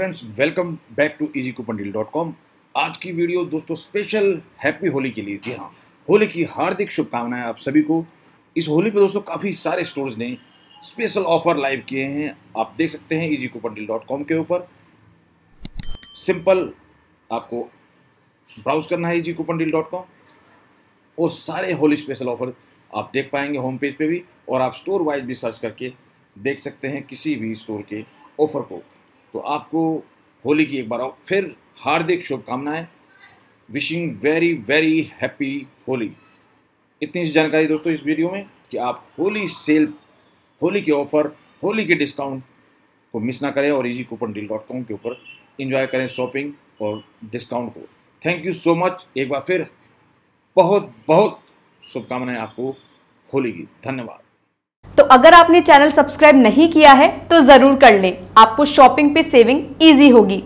Friends welcome back to easy coupon deal dot com आज की video दोस्तों special happy Holi के लिए जी हाँ। होली की हार्दिक शुभकामनाएँ आप सभी को। इस होली पे दोस्तों काफ़ी सारे स्टोर्स ने स्पेशल ऑफ़र लाइव किए हैं। आप देख सकते हैं easy coupon deal dot com के ऊपर। सिंपल आपको ब्राउज करना है easy coupon deal dot com और सारे होली स्पेशल ऑफ़र आप देख पाएँगे होम पेज पे भी। और आप स्टोर वाइज भी सर्च करके देख सकते हैं किसी भी स्टोर के ऑफ़र को। तो आपको होली की एक बार और फिर हार्दिक शुभकामनाएँ। Wishing very very happy Holi. इतनी सी जानकारी दोस्तों इस वीडियो में कि आप होली सेल, होली के ऑफ़र, होली के डिस्काउंट को मिस ना करें और easy coupon deal dot com के ऊपर इंजॉय करें शॉपिंग और डिस्काउंट को। थैंक यू सो मच एक बार फिर बहुत बहुत शुभकामनाएँ आपको होली की। धन्यवाद। तो अगर आपने चैनल सब्सक्राइब नहीं किया है तो ज़रूर कर लें। आपको शॉपिंग पे सेविंग इजी होगी।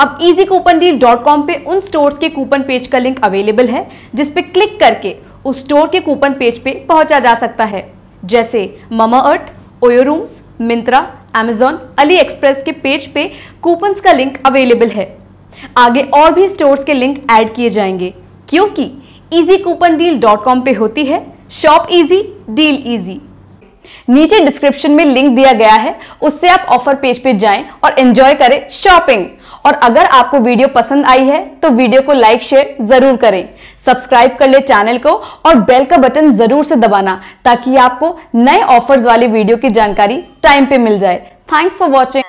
अब easy coupon deal dot com पे उन स्टोर्स के कूपन पेज का लिंक अवेलेबल है जिसपे क्लिक करके उस स्टोर के कूपन पेज पे पहुँचा जा सकता है। जैसे Mamaearth OYO rooms Myntra Amazon AliExpress के पेज पे कूपन्स का लिंक अवेलेबल है। आगे और भी स्टोर्स के लिंक ऐड किए जाएँगे, क्योंकि easy coupon deal dot com पे होती है। शॉप इजी डील इजी नीचे डिस्क्रिप्शन में लिंक दिया गया है, उससे आप ऑफ़र पेज पे जाएँ और एंजॉय करें शॉपिंग और अगर आपको वीडियो पसंद आई है तो वीडियो को लाइक शेयर ज़रूर करें। सब्सक्राइब कर ले चैनल को और बेल का बटन ज़रूर से दबाना, ताकि आपको नए ऑफर्स वाली वीडियो की जानकारी टाइम पे मिल जाए। Thanks for watching